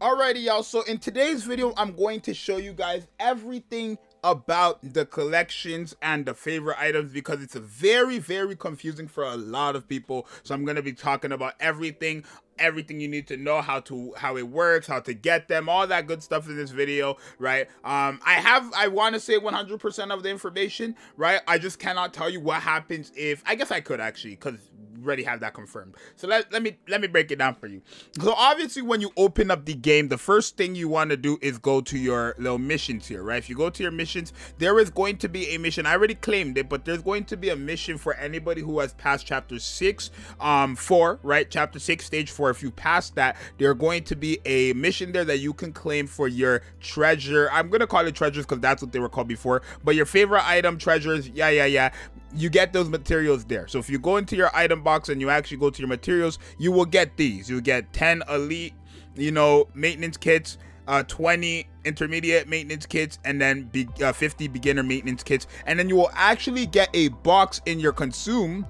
Alrighty, y'all. So in today's video, I'm going to show you guys everything about the collections and the favorite items because it's very, very confusing for a lot of people. So I'm going to be talking about everything everything you need to know how to how it works how to get them all that good stuff in this video right um i have i want to say 100 percent of the information right i just cannot tell you what happens if i guess i could actually because already have that confirmed. So let, let me let me break it down for you. So obviously when you open up the game, the first thing you want to do is go to your little missions here, right? If you go to your missions, there is going to be a mission. I already claimed it, but there's going to be a mission for anybody who has passed chapter 6 um 4, right? Chapter 6 stage 4. If you pass that, there's going to be a mission there that you can claim for your treasure. I'm going to call it treasures cuz that's what they were called before, but your favorite item treasures, yeah, yeah, yeah you get those materials there. So if you go into your item box and you actually go to your materials, you will get these. You get 10 elite, you know, maintenance kits, uh, 20 intermediate maintenance kits, and then be, uh, 50 beginner maintenance kits. And then you will actually get a box in your consume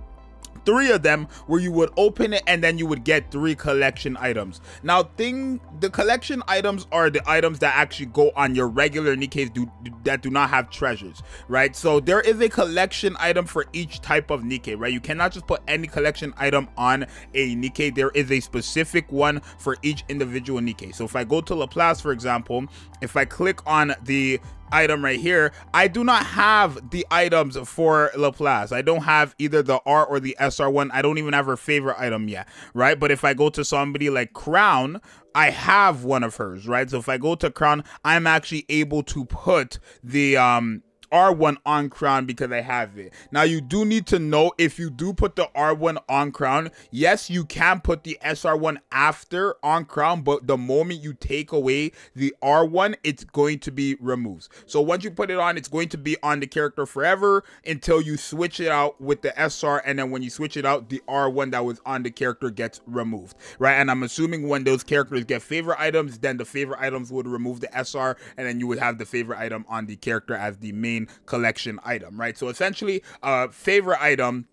three of them where you would open it and then you would get three collection items. Now, thing the collection items are the items that actually go on your regular Nikkes do, that do not have treasures, right? So there is a collection item for each type of Nikke, right? You cannot just put any collection item on a Nikke. There is a specific one for each individual Nikke. So if I go to Laplace, for example, if I click on the item right here, I do not have the items for Laplace. I don't have either the R or the SR one. I don't even have her favorite item yet, right? But if I go to somebody like Crown, I have one of hers, right? So if I go to Crown, I'm actually able to put the um R1 on crown because I have it. Now you do need to know if you do put the R1 on crown, yes, you can put the SR1 after on crown, but the moment you take away the R1, it's going to be removed. So once you put it on, it's going to be on the character forever until you switch it out with the SR, and then when you switch it out, the R1 that was on the character gets removed, right? And I'm assuming when those characters get favorite items, then the favorite items would remove the SR, and then you would have the favorite item on the character as the main main collection item, right? So essentially, a favorite item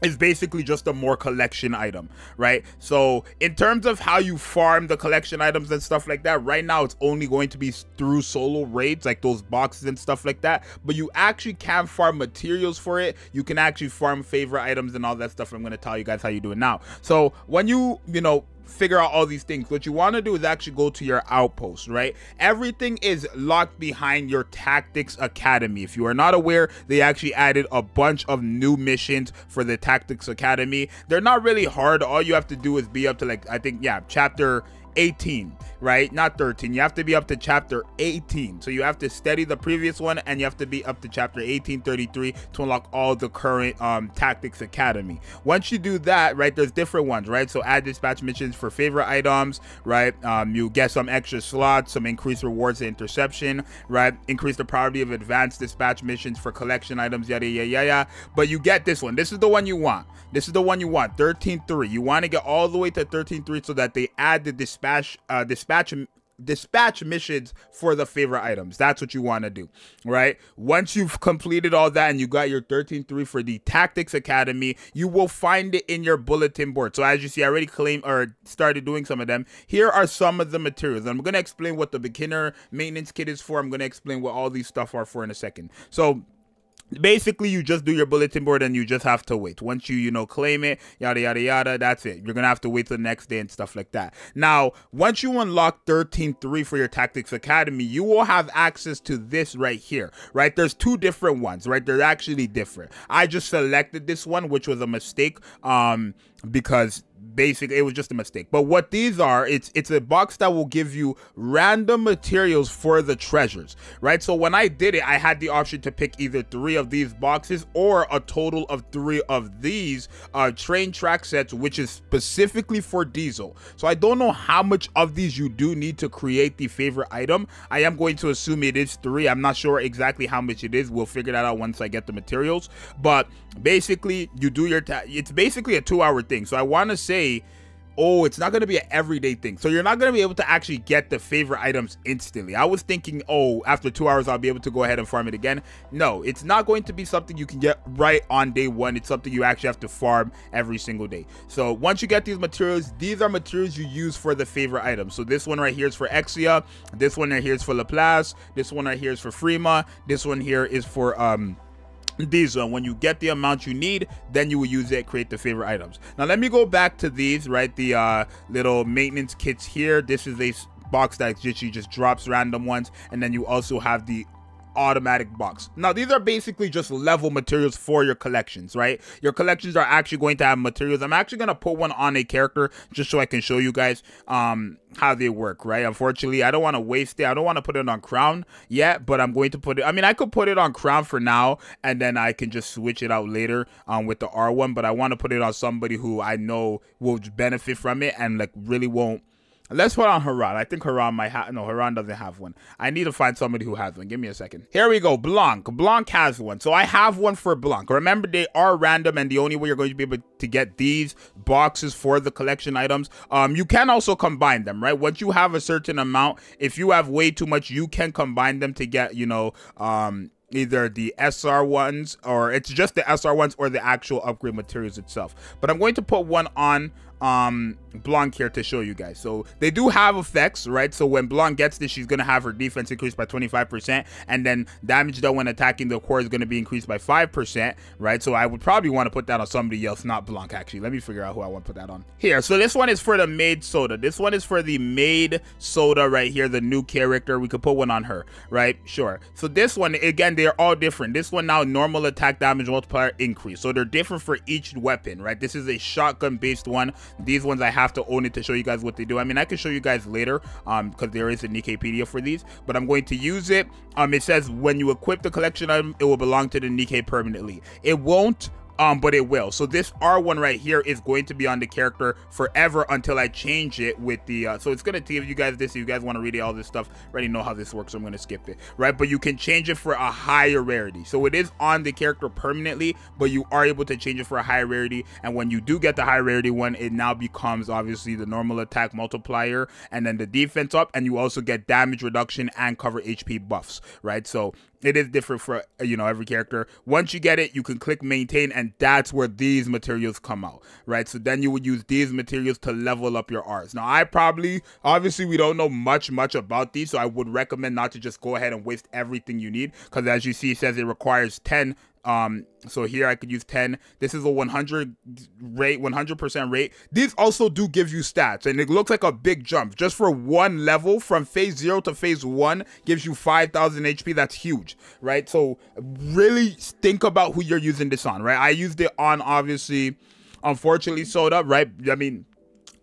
is basically just a more collection item, right? So in terms of how you farm the collection items and stuff like that, right now it's only going to be through solo raids, like those boxes and stuff like that. But you actually can farm materials for it. You can actually farm favorite items and all that stuff. I'm going to tell you guys how you do it now. So when you, you know, figure out all these things. What you want to do is actually go to your outpost, right? Everything is locked behind your Tactics Academy. If you are not aware, they actually added a bunch of new missions for the Tactics Academy. They're not really hard. All you have to do is be up to like, I think, yeah, chapter 18 right? Not 13 you have to be up to chapter 18 so you have to study the previous one and you have to be up to chapter 1833 to unlock all the current um, tactics academy. Once you do that right there's different ones right? So add dispatch missions for favorite items right? Um, you get some extra slots some increased rewards to interception right? Increase the priority of advanced dispatch missions for collection items yada yada yada but you get this one. This is the one you want. This is the one you want. 13.3 you want to get all the way to 13.3 so that they add the dispatch dispatch uh, dispatch dispatch missions for the favorite items. That's what you want to do, right? Once you've completed all that and you got your 13.3 for the Tactics Academy, you will find it in your bulletin board. So as you see, I already claimed or started doing some of them. Here are some of the materials. I'm going to explain what the beginner maintenance kit is for. I'm going to explain what all these stuff are for in a second. So basically you just do your bulletin board and you just have to wait. Once you you know claim it yada yada yada that's it. You're gonna have to wait till the next day and stuff like that. Now once you unlock 13.3 for your tactics academy you will have access to this right here right? There's two different ones right? They're actually different. I just selected this one which was a mistake. Um because basically it was just a mistake. But what these are it's it's a box that will give you random materials for the treasures right? So when i did it i had the option to pick either three of these boxes or a total of three of these uh train track sets which is specifically for diesel. So i don't know how much of these you do need to create the favorite item. I am going to assume it is three. I'm not sure exactly how much it is. We'll figure that out once i get the materials. But basically you do your it's basically a two hour thing so i want to say oh, it's not going to be an everyday thing. So you're not going to be able to actually get the favorite items instantly. I was thinking, oh, after two hours, I'll be able to go ahead and farm it again. No, it's not going to be something you can get right on day one. It's something you actually have to farm every single day. So once you get these materials, these are materials you use for the favorite items. So this one right here is for Exia. This one right here is for Laplace. This one right here is for Frima. This one here is for um these uh, when you get the amount you need then you will use it create the favorite items. Now let me go back to these right the uh little maintenance kits here. This is a box that literally just drops random ones and then you also have the automatic box. Now, these are basically just level materials for your collections, right? Your collections are actually going to have materials. I'm actually going to put one on a character just so I can show you guys um, how they work, right? Unfortunately, I don't want to waste it. I don't want to put it on crown yet, but I'm going to put it. I mean, I could put it on crown for now, and then I can just switch it out later um, with the R1, but I want to put it on somebody who I know will benefit from it and like really won't Let's put on Harran. I think Harran might have. No, Harran doesn't have one. I need to find somebody who has one. Give me a second. Here we go. Blanc. Blanc has one. So I have one for Blanc. Remember, they are random, and the only way you're going to be able to get these boxes for the collection items, um, you can also combine them, right? Once you have a certain amount, if you have way too much, you can combine them to get, you know, um, either the SR ones or it's just the SR ones or the actual upgrade materials itself. But I'm going to put one on um Blanc here to show you guys. So they do have effects, right? So when Blanc gets this, she's gonna have her defense increased by 25%, and then damage done when attacking the core is gonna be increased by 5%, right? So I would probably want to put that on somebody else, not Blanc actually. Let me figure out who I want to put that on. Here, so this one is for the maid soda. This one is for the maid soda right here, the new character. We could put one on her, right? Sure. So this one, again, they're all different. This one now normal attack damage multiplier increase. So they're different for each weapon, right? This is a shotgun based one. These ones I have to own it to show you guys what they do. I mean, I can show you guys later um, because there is a Nikkeipedia for these, but I'm going to use it. Um, it says when you equip the collection item, it will belong to the Nikke permanently. It won't um, but it will. So this R1 right here is going to be on the character forever until I change it with the, uh, so it's going to give you guys this. If you guys want to read all this stuff, already know how this works, so I'm going to skip it, right? But you can change it for a higher rarity. So it is on the character permanently, but you are able to change it for a higher rarity. And when you do get the high rarity one, it now becomes obviously the normal attack multiplier and then the defense up, and you also get damage reduction and cover HP buffs, right? So it is different for you know every character. Once you get it you can click maintain and that's where these materials come out right? So then you would use these materials to level up your arts. Now I probably obviously we don't know much much about these so I would recommend not to just go ahead and waste everything you need because as you see it says it requires 10 um, so here I could use 10. This is a 100 rate, 100% rate. These also do give you stats, and it looks like a big jump. Just for one level from phase 0 to phase 1 gives you 5,000 HP. That's huge, right? So really think about who you're using this on, right? I used it on, obviously, unfortunately, Soda, right? I mean,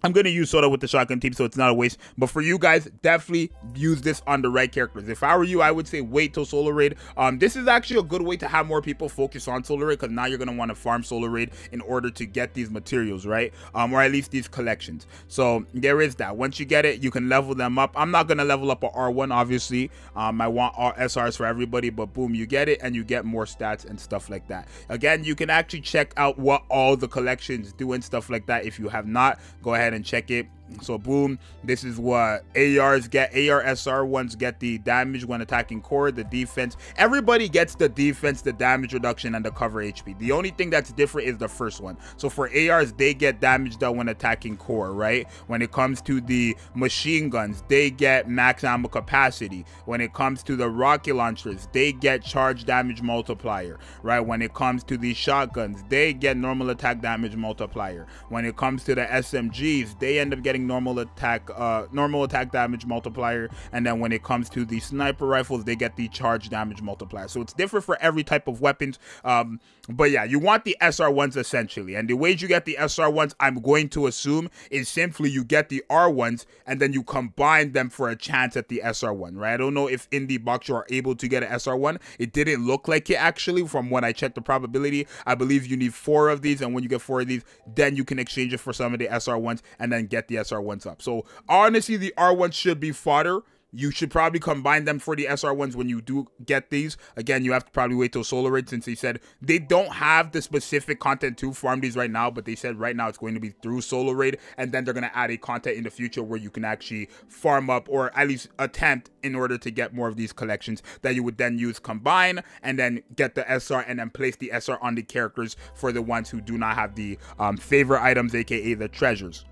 I'm going to use Soda with the shotgun team, so it's not a waste. But for you guys, definitely use this on the right characters. If I were you, I would say wait till Solo Raid. Um, this is actually a good way to have more people focus on Solo Raid because now you're going to want to farm Solo Raid in order to get these materials, right? Um, or at least these collections. So there is that. Once you get it, you can level them up. I'm not going to level up a R1, obviously. Um, I want SRs for everybody, but boom, you get it and you get more stats and stuff like that. Again, you can actually check out what all the collections do and stuff like that. If you have not, go ahead and check it so boom, this is what ARs get. ARSR ones get the damage when attacking core, the defense. Everybody gets the defense, the damage reduction, and the cover HP. The only thing that's different is the first one. So for ARs, they get damage done when attacking core, right? When it comes to the machine guns, they get max ammo capacity. When it comes to the rocket launchers, they get charge damage multiplier, right? When it comes to the shotguns, they get normal attack damage multiplier. When it comes to the SMGs, they end up getting getting normal attack uh normal attack damage multiplier and then when it comes to the sniper rifles they get the charge damage multiplier. So it's different for every type of weapons um but yeah you want the sr ones essentially. And the ways you get the sr ones i'm going to assume is simply you get the r ones and then you combine them for a chance at the sr one right? I don't know if in the box you are able to get an sr one. It didn't look like it actually. From when i checked the probability i believe you need four of these and when you get four of these then you can exchange it for some of the sr ones and then get the SR1s up. So honestly, the R1 should be fodder you should probably combine them for the SR ones when you do get these. Again, you have to probably wait till Solo Raid since they said they don't have the specific content to farm these right now, but they said right now it's going to be through Solo Raid, and then they're going to add a content in the future where you can actually farm up or at least attempt in order to get more of these collections that you would then use combine and then get the SR and then place the SR on the characters for the ones who do not have the um, favorite items, aka the treasures.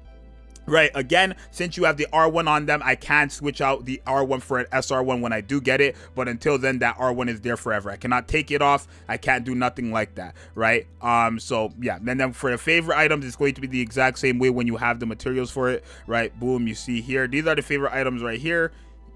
Right, again, since you have the R1 on them, I can't switch out the R1 for an SR1 when I do get it, but until then, that R1 is there forever. I cannot take it off. I can't do nothing like that, right? Um, so yeah, and then for the favorite items, it's going to be the exact same way when you have the materials for it, right? Boom, you see here. These are the favorite items right here.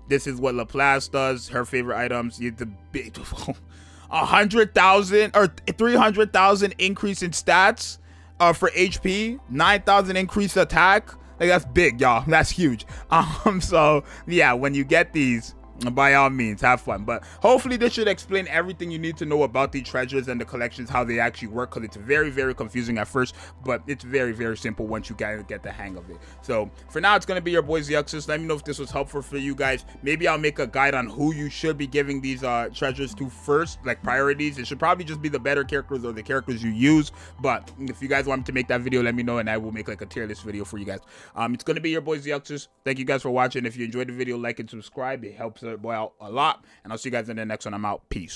This is what Laplace does, her favorite items. You the big, a hundred thousand or three hundred thousand increase in stats uh, for HP, nine thousand increase attack like that's big, y'all. That's huge. Um, so yeah, when you get these, by all means have fun. But hopefully this should explain everything you need to know about the treasures and the collections how they actually work because it's very very confusing at first but it's very very simple once you get get the hang of it. So for now it's going to be your boys Yuxus. let me know if this was helpful for you guys. Maybe i'll make a guide on who you should be giving these uh treasures to first like priorities. It should probably just be the better characters or the characters you use but if you guys want me to make that video let me know and i will make like a tier list video for you guys. Um it's going to be your boys Yuxus. thank you guys for watching. If you enjoyed the video like and subscribe. It helps out a lot. And I'll see you guys in the next one. I'm out. Peace.